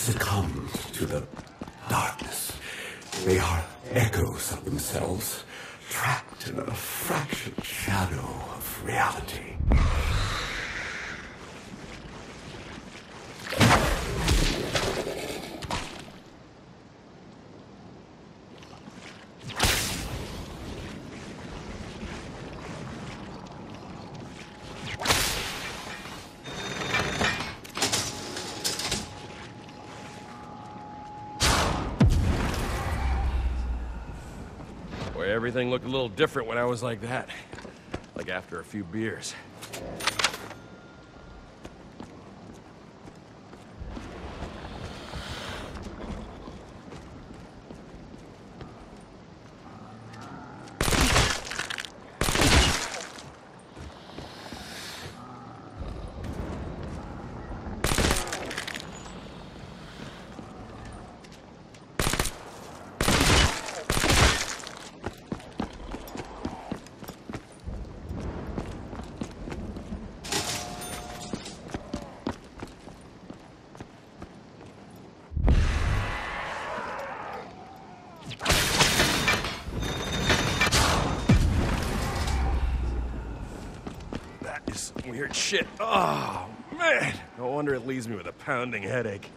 succumb to the darkness. They are echoes of themselves, trapped in a fractured shadow of reality. Everything looked a little different when I was like that. Like after a few beers. Weird shit. Oh, man. No wonder it leaves me with a pounding headache.